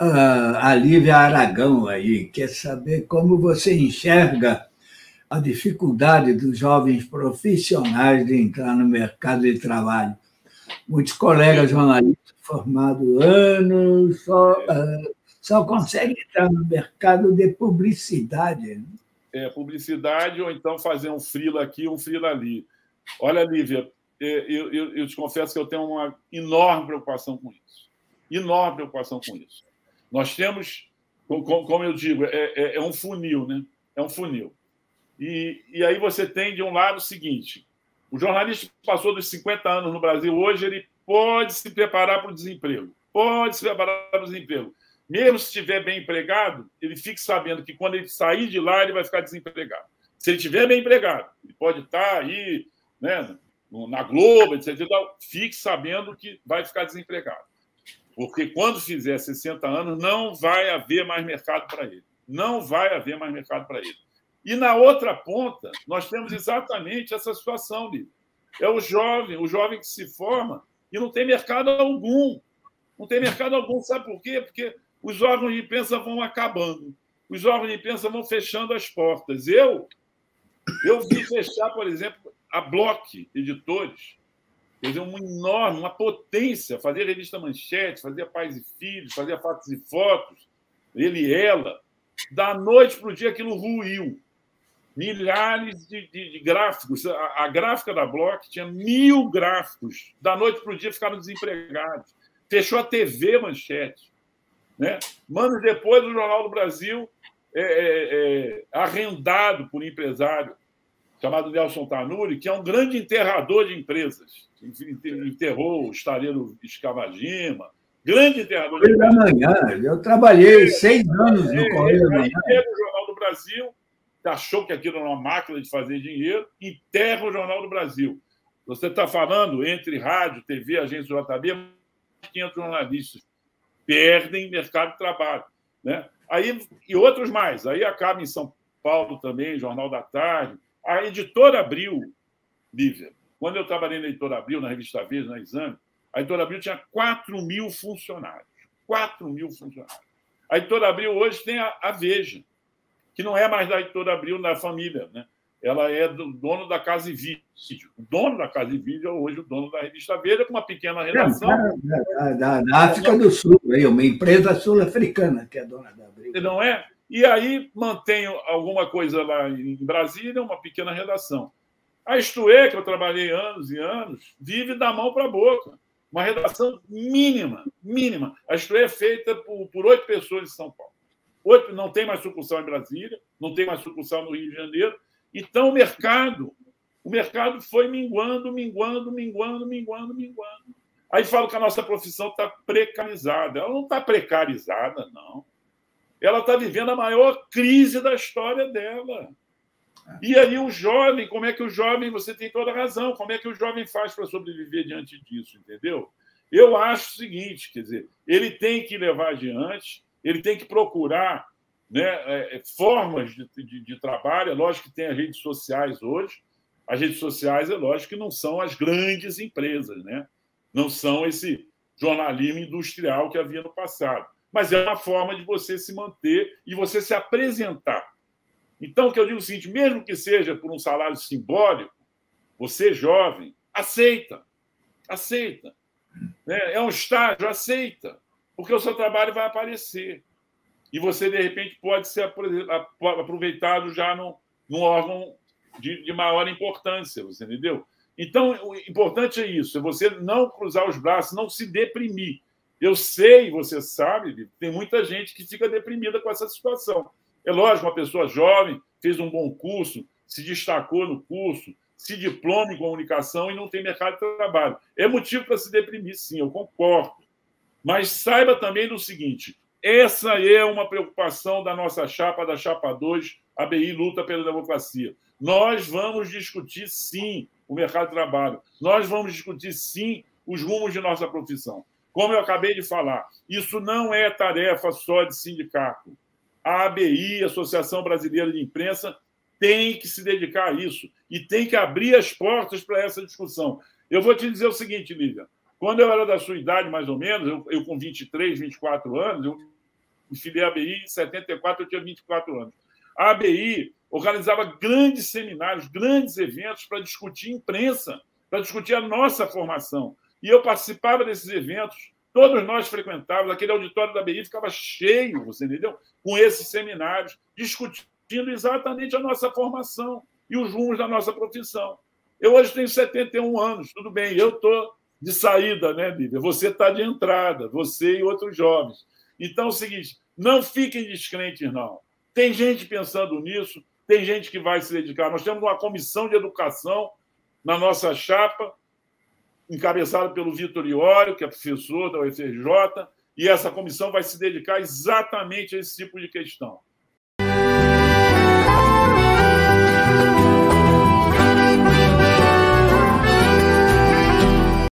a Lívia Aragão aí, quer saber como você enxerga a dificuldade dos jovens profissionais de entrar no mercado de trabalho. Muitos colegas jornalistas formados anos só, uh, só conseguem entrar no mercado de publicidade. Né? É, publicidade ou então fazer um frila aqui, um frila ali. Olha, Lívia, é, eu, eu, eu te confesso que eu tenho uma enorme preocupação com isso. Enorme preocupação com isso. Nós temos, como eu digo, é, é, é um funil, né? É um funil. E, e aí você tem, de um lado, o seguinte: o jornalista passou dos 50 anos no Brasil, hoje ele pode se preparar para o desemprego. Pode se preparar para o desemprego. Mesmo se estiver bem empregado, ele fique sabendo que quando ele sair de lá, ele vai ficar desempregado. Se ele estiver bem empregado, ele pode estar aí né, na Globo, etc. Fique sabendo que vai ficar desempregado. Porque quando fizer 60 anos, não vai haver mais mercado para ele. Não vai haver mais mercado para ele. E na outra ponta, nós temos exatamente essa situação, Lívia. É o jovem, o jovem que se forma e não tem mercado algum. Não tem mercado algum. Sabe por quê? Porque os órgãos de imprensa vão acabando. Os órgãos de imprensa vão fechando as portas. Eu, eu vi fechar, por exemplo, a Block Editores, quer dizer, uma enorme, uma potência, fazia revista Manchete, fazia Pais e Filhos, fazia Fatos e Fotos, ele e ela. Da noite para o dia aquilo ruiu milhares de, de, de gráficos. A, a, gráfica da Block tinha mil gráficos. Da noite para o dia ficaram desempregados. Fechou a TV Manchete. Né? Anos depois, o Jornal do Brasil é, é, é, arrendado por um empresário chamado Nelson Tanuri, que é um grande enterrador de empresas. Enterrou o estaleiro Escavagima, grande enterrador de empresas. Manhã. Eu trabalhei seis anos no Correio da Manhã. Aí o Jornal do Brasil achou que aquilo era uma máquina de fazer dinheiro, enterra o Jornal do Brasil. Você está falando entre rádio, TV, agência JB, 500 jornalistas perdem mercado de trabalho. Né? Aí, e outros mais. Aí acaba em São Paulo também, Jornal da Tarde. A editora Abril, Lívia, quando eu trabalhei na editora Abril, na revista Veja, na Exame, a editora Abril tinha 4 mil funcionários. 4 mil funcionários. A editora Abril hoje tem a, a Veja que não é mais da editora Abril da família, né? Ela é do dono da Casa e Vídeo. O dono da Casa e Vídeo é hoje o dono da revista Veja, com uma pequena redação. É, da, da, da, África do Sul, aí, uma empresa sul-africana que é dona da Abril. Não é? E aí mantém alguma coisa lá em Brasília, uma pequena redação. A é, que eu trabalhei anos e anos, vive da mão para a boca. Uma redação mínima, mínima. A Isto é feita por, por oito pessoas em São Paulo. Oito, não tem mais sucursal em Brasília, não tem mais sucursal no Rio de Janeiro. Então, o mercado, o mercado foi minguando, minguando, minguando, minguando, minguando. Aí falo que a nossa profissão está precarizada. Ela não está precarizada, não. Ela está vivendo a maior crise da história dela. E aí o jovem, como é que o jovem, você tem toda a razão, como é que o jovem faz para sobreviver diante disso, entendeu? Eu acho o seguinte, quer dizer, ele tem que levar adiante ele tem que procurar né, é, é, formas de, de, de, trabalho. É lógico que tem as redes sociais hoje. As redes sociais, é lógico que não são as grandes empresas, né? não são esse jornalismo industrial que havia no passado. Mas é uma forma de você se manter e você se apresentar. Então, o que eu digo é o seguinte: mesmo que seja por um salário simbólico, você, jovem, aceita. Aceita. Né? É um estágio, aceita porque o seu trabalho vai aparecer. E você, de repente, pode ser aproveitado já num órgão de, de maior importância, você entendeu? Então, o importante é isso, é você não cruzar os braços, não se deprimir. Eu sei, você sabe, tem muita gente que fica deprimida com essa situação. É lógico, uma pessoa jovem fez um bom curso, se destacou no curso, se diploma em comunicação e não tem mercado de trabalho. É motivo para se deprimir, sim, eu concordo. Mas saiba também do seguinte: essa é uma preocupação da nossa chapa, da chapa 2, a BI luta pela democracia. Nós vamos discutir, sim, o mercado de trabalho. Nós vamos discutir, sim, os rumos de nossa profissão. Como eu acabei de falar, isso não é tarefa só de sindicato. A ABI, Associação Brasileira de Imprensa, tem que se dedicar a isso e tem que abrir as portas para essa discussão. Eu vou te dizer o seguinte, Lívia: quando eu era da sua idade, mais ou menos, eu, eu com 23, 24 anos, eu, me filiei à ABI em 74, eu tinha 24 anos. A ABI organizava grandes seminários, grandes eventos para discutir imprensa, para discutir a nossa formação. E eu participava desses eventos, todos nós frequentávamos, aquele auditório da ABI ficava cheio, você entendeu? Com esses seminários, discutindo exatamente a nossa formação e os rumos da nossa profissão. Eu hoje tenho 71 anos, tudo bem, eu estou de saída, né, Lívia? Você está de entrada, você e outros jovens. Então é o seguinte: não fiquem descrentes, não. Tem gente pensando nisso, tem gente que vai se dedicar. Nós temos uma comissão de educação na nossa chapa, encabeçada pelo Vitor Iório, que é professor da UFRJ, e essa comissão vai se dedicar exatamente a esse tipo de questão.